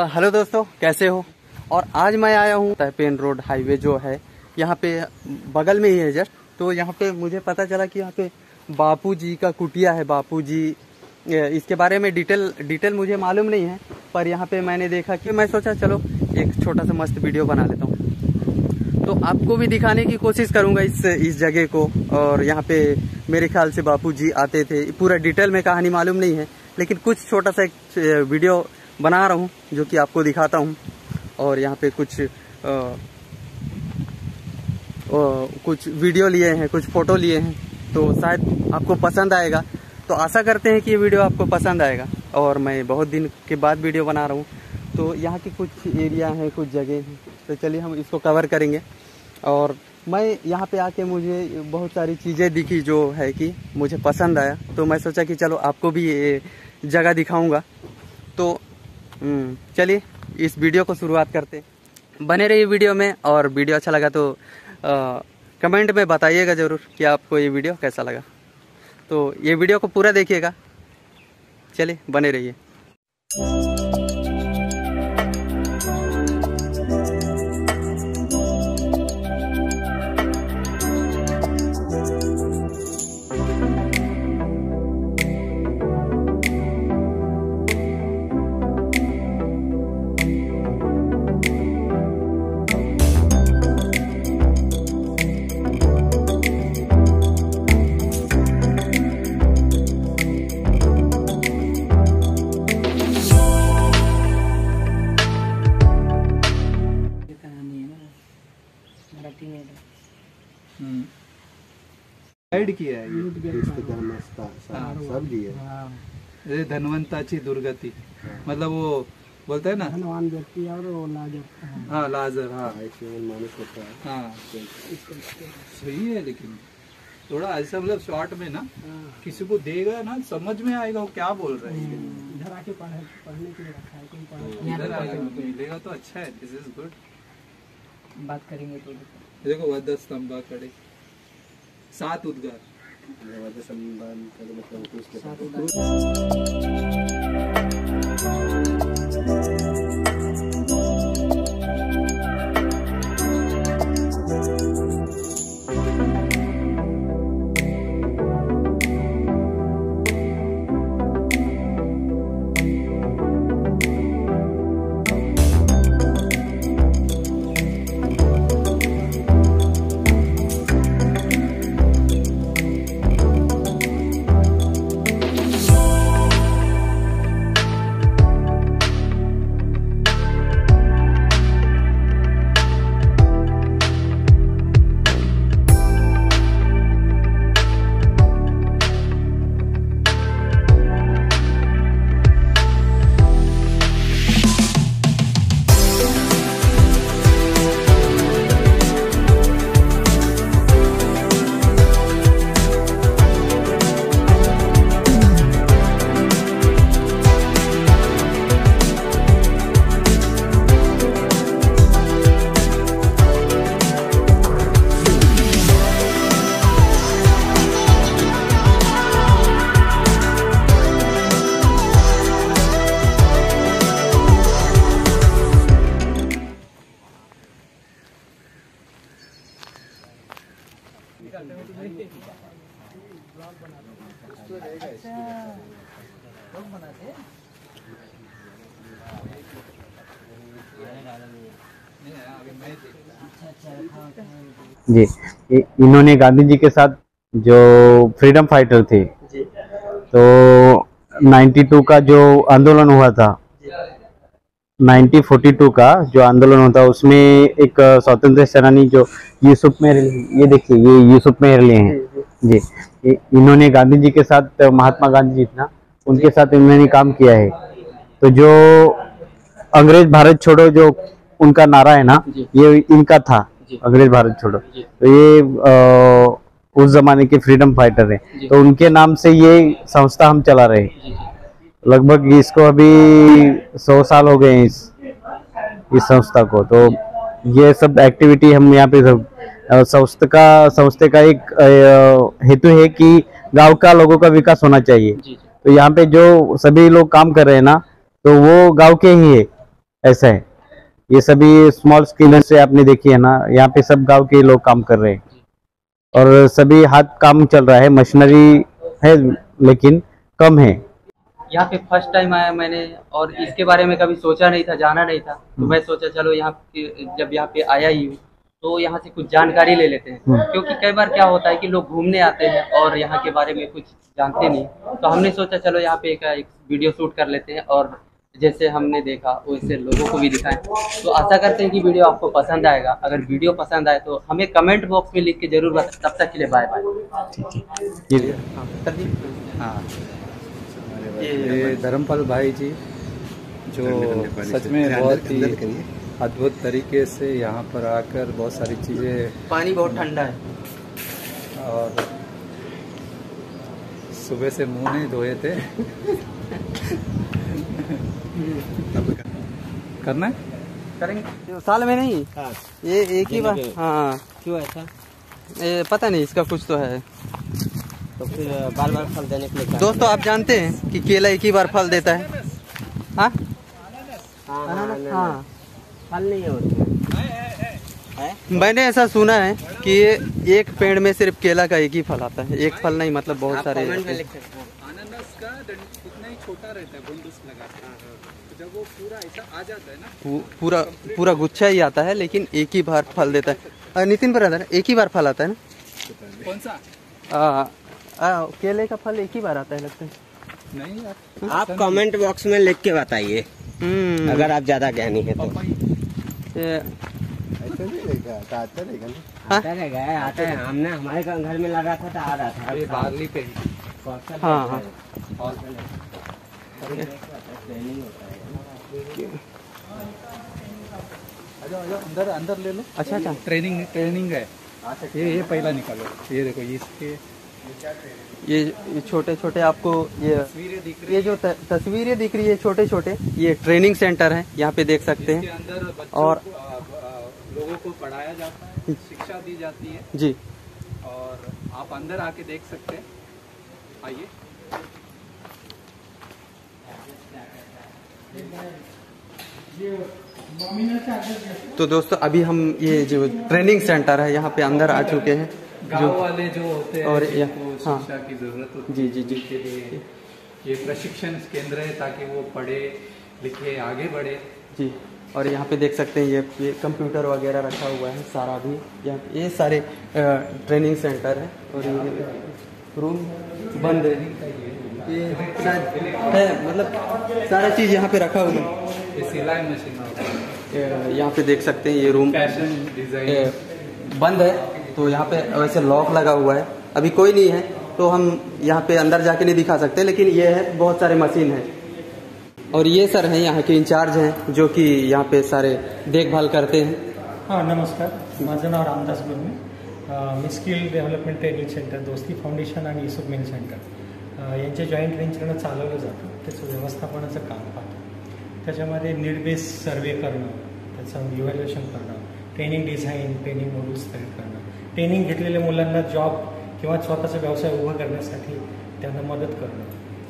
Hello दोस्तों, कैसे हो? और आज मैं आया हूँ तहपेन रोड हाईवे जो है, यहाँ पे बगल में ही है जस्ट। तो यहाँ पे मुझे पता चला कि यहाँ पे बापू जी का कुटिया है बापू जी इसके बारे में डिटेल डिटेल मुझे मालूम नहीं है, पर यहाँ पे मैंने देखा कि, मैं सोचा चलो एक छोटा सा मस्त वीडियो बना लेता हूँ। तो आपको भी दिखाने की कोशिश करूँगा इस इस जगह को, और यहाँ पे मेरे ख्याल से बापू जी आते थे। पूरा डिटेल में कहानी मालूम नहीं है, लेकिन कुछ छोटा सा एक वीडियो बना रहा हूँ जो कि आपको दिखाता हूँ। और यहाँ पे कुछ आ, आ, कुछ वीडियो लिए हैं कुछ फ़ोटो लिए हैं तो शायद आपको पसंद आएगा। तो आशा करते हैं कि ये वीडियो आपको पसंद आएगा। और मैं बहुत दिन के बाद वीडियो बना रहा हूँ। तो यहाँ की कुछ एरिया हैं कुछ जगह हैं। तो चलिए हम इसको कवर करेंगे। और मैं यहाँ पे आके मुझे बहुत सारी चीज़ें दिखी जो है कि मुझे पसंद आया। तो मैं सोचा कि चलो आपको भी ये जगह दिखाऊँगा। चलिए इस वीडियो को शुरुआत करते बने रहिए वीडियो में और वीडियो अच्छा लगा तो आ, कमेंट में बताइएगा ज़रूर कि आपको ये वीडियो कैसा लगा। तो ये वीडियो को पूरा देखिएगा। चलिए बने रहिए। किया आहे लूट गेट हाँ, सब लिए। हाँ। ये धन्वंताची दुर्गती। मतलब वो बोलता है ना? धनवान व्यक्ति और वो लाजर। हाँ। हाँ। लाजर हाँ होता है। हाँ। सही है लेकिन थोड़ा ऐसा मतलब शॉर्ट में ना हाँ। किसी को देगा ना समझ में आएगा वो क्या बोल रहे हैं इधर आके पढ़े पढ़ने के लिए रखा है कोई पढ़े इधर आएगा तो मिलेगा तो अच्छा है दिस इज़ गुड बात करेंगे तो देखो वध स्तंभाकडे सात उद्गार। संबंध मतलब जी। इन्होंने गांधी जी के साथ जो फ्रीडम फाइटर थे तो 92 का जो आंदोलन हुआ था 1942 का जो आंदोलन था उसमें एक स्वतंत्र सेनानी जो यूसुफ मेहर ये देखिए ये यूसुफ मेहरले हैं। जी इन्होंने गांधी जी के साथ महात्मा गांधी जी ना उनके साथ इन्होंने काम किया है। तो जो अंग्रेज़ भारत छोड़ो जो उनका नारा है ना ये इनका था। अंग्रेज़ भारत छोड़ो। तो ये अ, उस जमाने के फ्रीडम फाइटर हैं। तो उनके नाम से ये संस्था हम चला रहे हैं। लगभग इसको अभी सौ साल हो गए इस इस संस्था को। तो ये सब एक्टिविटी हम यहाँ पे सब संस्था का संस्था का एक हेतु है कि गाँव का लोगों का विकास होना चाहिए। तो यहाँ पे जो सभी लोग काम कर रहे हैं ना तो वो गाँव के ही है। ऐसा है। ये सभी स्मॉल स्केल से आपने देखी है ना यहाँ पे सब गाँव के लोग काम कर रहे हैं। और सभी हाथ काम चल रहा है मशीनरी है लेकिन कम है। यहाँ पे फ़र्स्ट टाइम आया मैंने और इसके बारे में कभी सोचा नहीं था जाना नहीं था। तो मैं सोचा चलो यहाँ जब यहाँ पे आया ही हूँ तो यहाँ से कुछ जानकारी ले लेते हैं। हम्म। क्योंकि कई बार क्या होता है कि लोग घूमने आते हैं और यहाँ के बारे में कुछ जानते नहीं। तो हमने सोचा चलो यहाँ पे एक, एक वीडियो शूट कर लेते हैं और जैसे हमने देखा वैसे लोगों को भी दिखाएँ। तो आशा करते हैं कि वीडियो आपको पसंद आएगा। अगर वीडियो पसंद आए तो हमें कमेंट बॉक्स में लिख के ज़रूर बताएँ। तब तक के लिए बाय बाय। ये हाँ ये धर्मपाल भाई जी जो सच में बहुत ही अद्भुत तरीके से यहाँ पर आकर बहुत सारी चीज़ें पानी बहुत ठंडा है। और सुबह से मुँह नहीं धोए थे। करना है? करेंगे। साल में नहीं? ये एक ही बार? हाँ। क्यों ऐसा? ये पता नहीं इसका कुछ तो है। तो फिर बार बार फल देने के लिए दोस्तों आप जानते हैं कि केला एक ही बार फल देता है। हाँ? हाँ, अनानास, हाँ, हाँ। फल नहीं है मैंने ऐसा सुना है कि ये एक पेड़ में सिर्फ़ केला का एक ही फल आता है। एक फल नहीं मतलब बहुत सारे कमेंट में लिख सकते हैं। अनानास का ही छोटा रहता है। तो जब वो पूरा ऐसा आ जाता है ना पू- पूरा पूरा गुच्छा ही आता है लेकिन एक ही बार फल देता है। नितिन ब्रदर एक ही बार फल आता है ना? कौन सा? आ, आ, केले का फल एक ही बार आता है लगता है। नहीं यार आप कमेंट बॉक्स में लिख के बताइए। हम्म, अगर आप ज़्यादा ज्ञानी है तो। हाँ? आता रहेगा आता है। हमने हमारे घर में लगा था तो आ रहा था। ये बार्ली पे हाँ, हाँ। है। ट्रेनिंग होता है अंदर अंदर ले लो अच्छा अच्छा। ट्रेनिंग ट्रेनिंग है। ये ये पहला निकालो। ये देखो ये इसके ये ये छोटे छोटे आपको ये ये जो तस्वीरें दिख रही है छोटे छोटे ये ट्रेनिंग सेंटर है यहाँ पे देख सकते हैं। अंदर और- लोगों को पढ़ाया जाता है शिक्षा दी जाती है। जी। और आप अंदर आके देख सकते हैं। आइए। तो दोस्तों अभी हम ये जो ट्रेनिंग सेंटर है यहाँ पे अंदर आ चुके हैं गाँव वाले जो होते हैं और ये- हाँ। की ज़रूरत होती जी जी जी। के लिए ये प्रशिक्षण केंद्र है ताकि वो पढ़े लिखे आगे बढ़े। जी और यहाँ पे देख सकते हैं ये ये कंप्यूटर वगैरह रखा हुआ है सारा भी। यहाँ ये सारे ट्रेनिंग सेंटर है और ये रूम बंद है। ये शायद है मतलब सारा चीज़ यहाँ पे रखा हुआ है। सिलाई मशीन है। ये यहाँ पे देख सकते हैं ये रूम फ़ैशन डिज़ाइन ये बंद है तो यहाँ पे वैसे लॉक लगा हुआ है। अभी कोई नहीं है तो हम यहाँ पे अंदर जाके नहीं दिखा सकते लेकिन ये है बहुत सारे मशीन है। और ये सर हैं यहाँ के इंचार्ज हैं जो कि यहाँ पे सारे देखभाल करते हैं। हाँ नमस्कार। माझं नाव रामदास गुरमे मी skill development training centre Dosti foundation आणि इसुक मेन सेंटर. यांच्या जॉईंट व्हेंचरनं चालवलं जातं. त्याचं व्यवस्थापनाचं काम पाहतं. त्याच्यामध्ये निर्बेस सर्वे करणं त्याचं इव्हॅल्युएशन करणं ट्रेनिंग डिझाईन ट्रेनिंग मॉड्यूल्स तयार करणं. ट्रेनिंग घेतलेल्या मुलांना जॉब किंवा स्वतःचा व्यवसाय उभा करण्यासाठी त्यांना मदत करणं.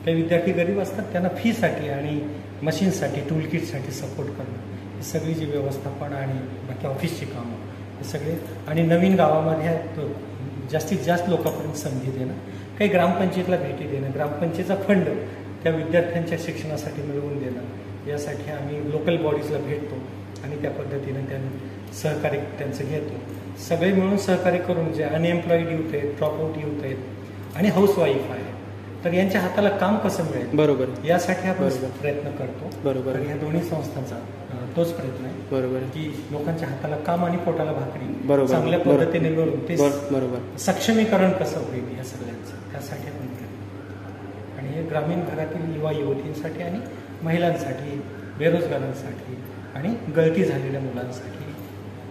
काही विद्यार्थी गरीब असतात त्यांना फीसाठी आणि मशीनसाठी टूलकिटसाठी सपोर्ट करणं. ही सगळी जी व्यवस्थापन आणि बाकी ऑफिसची कामं हे सगळे. आणि नवीन गावामध्ये जास्तीत जास्त लोकांपर्यंत संधी देणं. काही ग्रामपंचायतला भेटी देणं ग्रामपंचायतचा फंड त्या विद्यार्थ्यांच्या शिक्षणासाठी मिळवून देणं यासाठी आम्ही लोकल बॉडीजला भेटतो आणि त्या पद्धतीनं त्यांनी सहकार्य त्यांचं घेतो सगळे मिळून सहकार्य करून जे अनएम्प्लॉईड युथ आहेत ड्रॉपआउट युथ आहेत आणि हाऊसवाईफ आहे तर यांच्या हाताला काम कसं मिळेल बरोबर यासाठी आपण. प्रयत्न करतो बरोबर. ह्या दोन्ही संस्थांचा तोच प्रयत्न आहे. बरोबर. की लोकांच्या हाताला काम आणि पोटाला भाकरी बरोबर. चांगल्या. पद्धतीने मिळून ते बर- बरोबर. सक्षमीकरण कसं होईल या सगळ्यांचं? त्यासाठी आपण प्रयत्न. आणि हे ग्रामीण भागातील युवा युवतींसाठी आणि महिलांसाठी बेरोजगारांसाठी आणि गळती झालेल्या मुलांसाठी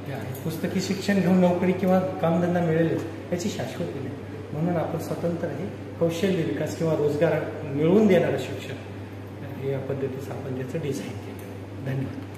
हे आहे. पुस्तकी शिक्षण घेऊन नोकरी किंवा कामधंदा मिळेलच याची शाश्वती नाही. म्हणून आपण स्वतंत्र हे कौशल्य विकास किंवा रोजगार मिळवून देणारं शिक्षण या पद्धतीचं आपण त्याचं डिझाईन केलं. धन्यवाद.